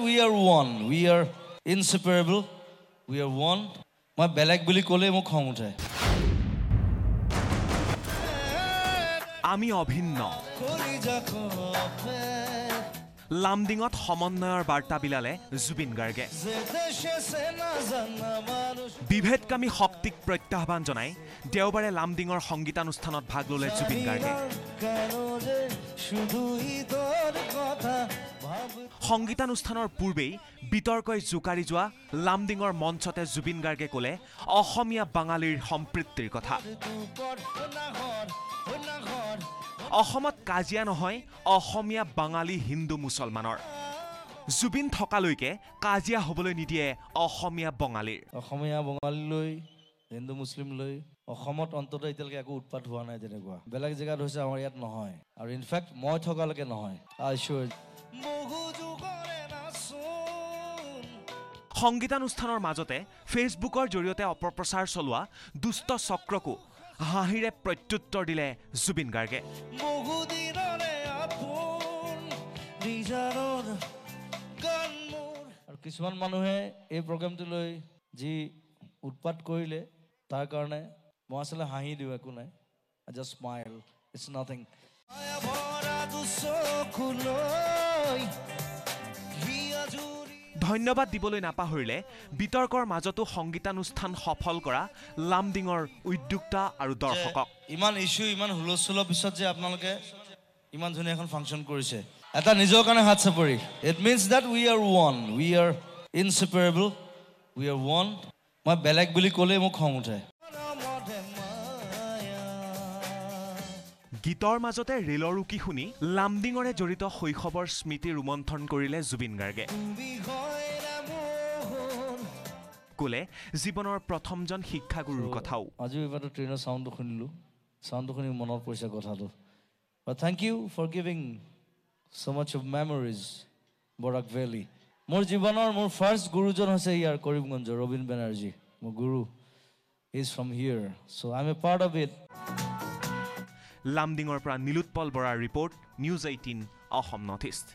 We are one. We are inseparable. We are one. মই বেলেগ বুলি ক'লেই মোক খং উঠে আমি অভিন্ন লামডিঙত সমন্বয়ৰ বাৰ্তা বিলালে জুবিন গাৰ্গে বিভেদকামী শক্তিক প্ৰত্যাহ্বান জনাই দেওবাৰে লামডিঙৰ সংগীতানুষ্ঠানত ভাগ ল'লে জুবিন গাৰ্গে সংগীতানুষ্ঠানৰ পূৰ্বেই বিতৰ্কই জোকাৰি যোৱা লামডিঙৰ মঞ্চতে জুবিন গাৰ্গে ক'লে অসমীয়া বাঙালীৰ সম্পৃক্তিৰ কথা। অসমত কাজিয়া নহয় অসমীয়া বাঙালী হিন্দু মুছলমানৰ। জুবিন থকালৈকে কাজিয়া হ'বলৈ নিদিয়ে অসমীয়া বঙালীৰ। অসমীয়া বঙালীলৈ হিন্দু মুছলিম লৈ অসমত অন্ততঃ এতিয়ালৈকে একো উৎপাত হোৱা নাই তেনেকুৱা। বেলেগ জেগাত হৈছে আমাৰ ইয়াত নহয়। আৰু ইনফেক্ট মই থকালৈকে নহয়। সংগীতানুষ্ঠানৰ মাজতে ফেচবুকৰ জৰিয়তে অপপ্ৰচাৰ চলোৱা দুষ্ট চক্ৰকো হাঁহিৰে প্ৰত্যুত্তৰ দিলে জুবিন গাৰ্গে। আৰু কিছুমান মানুহে এই প্ৰগ্ৰেমটো লৈ যি উৎপাত কৰিলে তাৰ কাৰণে মই আচলতে হাঁহি দিওঁ একো নাই। জাষ্ট স্মাইল ইটছ নাথিং ধন্যবাদ দিবলৈ নাপাহৰিলে বিতৰ্কৰ মাজতো সংগীতানুষ্ঠান সফল কৰা লামডিঙৰ উদ্যোক্তা আৰু দৰ্শকক। ইমান ইছ্যু ইমান হুলস্থুলৰ পিছত যে আপোনালোকে ইমান ধুনীয়া এখন ফাংচন কৰিছে। এটা নিজৰ কাৰণে হাত চাপৰি। It means that we are one we are inseparable we are one মই বেলেগ বুলি ক'লেই মোক খং উঠে। গীতৰ মাজতে ৰেলৰ উকি শুনি লামডিঙৰে জড়িত শৈশৱৰ স্মৃতি ৰোমন্থন কৰিলে জুবিন গাৰ্গে। ক'লে জীৱনৰ প্ৰথমজন শিক্ষাগুৰুৰ কথাও। আজিও এইবাৰতো ট্ৰেইনৰ চাউণ্ডটো শুনিলোঁ। চাউণ্ডটো শুনি মনত পৰিছে কথাটো। Thank you for giving so' much of memories Barak valley মোৰ জীৱনৰ মোৰ ফাৰ্ষ্ট গুৰুজন হৈছে ইয়াৰ কৰিমগঞ্জৰ ৰবীন বেনাৰ্জী মোৰ গুৰু। Is from here so' I am a part of it লামডিঙৰ পৰা নীলোৎপল বৰাৰ report news eighteen Assam north east.